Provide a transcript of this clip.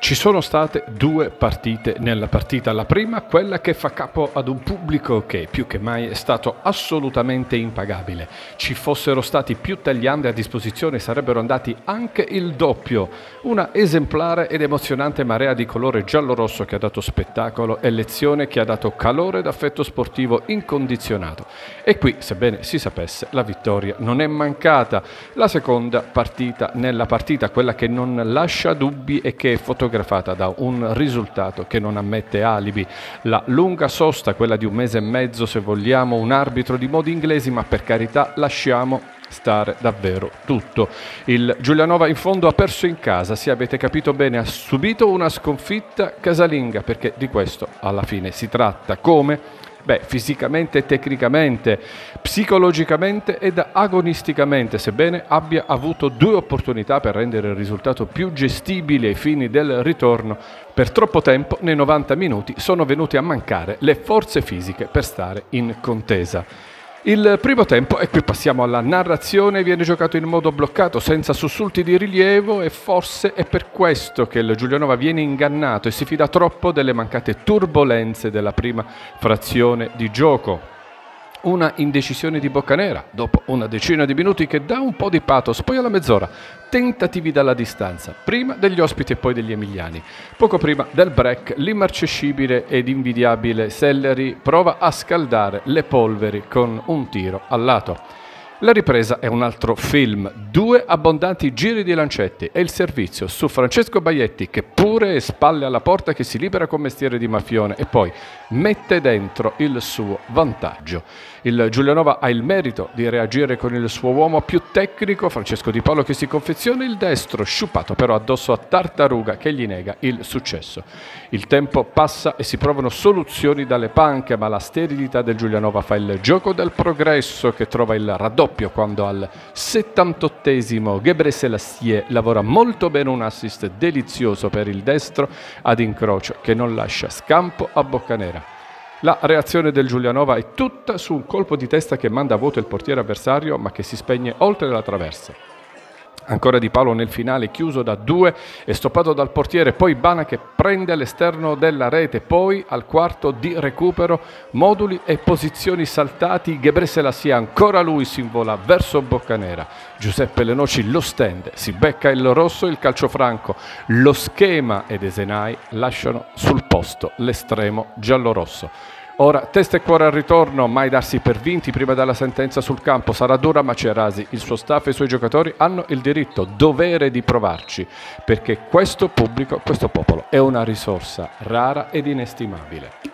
Ci sono state due partite nella partita. La prima, quella che fa capo ad un pubblico che più che mai è stato assolutamente impagabile. Ci fossero stati più tagliandi a disposizione sarebbero andati anche il doppio. Una esemplare ed emozionante marea di colore giallo-rosso che ha dato spettacolo e lezione che ha dato calore ed affetto sportivo incondizionato. E qui, sebbene si sapesse, la vittoria non è mancata. La seconda partita nella partita, quella che non lascia dubbi e che è fotografata da un risultato che non ammette alibi. La lunga sosta, quella di un mese e mezzo se vogliamo, un arbitro di modi inglesi, ma per carità lasciamo stare davvero tutto. Il Giulianova in fondo ha perso in casa, se avete capito bene, ha subito una sconfitta casalinga, perché di questo alla fine si tratta. Come? Beh, fisicamente tecnicamente, psicologicamente ed agonisticamente, sebbene abbia avuto due opportunità per rendere il risultato più gestibile ai fini del ritorno, per troppo tempo, nei 90 minuti, sono venute a mancare le forze fisiche per stare in contesa. Il primo tempo, e qui passiamo alla narrazione, viene giocato in modo bloccato, senza sussulti di rilievo e forse è per questo che il Giulianova viene ingannato e si fida troppo delle mancate turbolenze della prima frazione di gioco una indecisione di Boccanera dopo una decina di minuti che dà un po' di pathos, poi alla mezz'ora tentativi dalla distanza, prima degli ospiti e poi degli emiliani. Poco prima del break l'immarcescibile ed invidiabile Selleri prova a scaldare le polveri con un tiro al lato. La ripresa è un altro film, due abbondanti giri di lancetti e il servizio su Francesco Baietti che pure è spalle alla porta che si libera con mestiere di mafione e poi mette dentro il suo vantaggio. Il Giulianova ha il merito di reagire con il suo uomo più tecnico, Francesco Di Paolo che si confeziona il destro, sciupato però addosso a Tartaruga che gli nega il successo. Il tempo passa e si provano soluzioni dalle panche, ma la sterilità del Giulianova fa il gioco del progresso che trova il raddoppio doppio quando al 78esimo Gebre Selassie lavora molto bene un assist delizioso per il destro ad incrocio che non lascia scampo a Boccanera. La reazione del Giulianova è tutta su un colpo di testa che manda a vuoto il portiere avversario ma che si spegne oltre la traversa. Ancora Di Paolo nel finale chiuso da due e stoppato dal portiere, poi Bana che prende all'esterno della rete, poi al quarto di recupero, moduli e posizioni saltati, Gebre Selassie ancora lui si invola verso Boccanera, Giuseppe Lenoci lo stende, si becca il rosso il calcio franco, lo schema ed Esenai lasciano sul posto l'estremo giallo-rosso. Ora, testa e cuore al ritorno, mai darsi per vinti prima della sentenza sul campo. Sarà dura, ma Cerasi, il suo staff e i suoi giocatori hanno il diritto, dovere di provarci, perché questo pubblico, questo popolo è una risorsa rara ed inestimabile.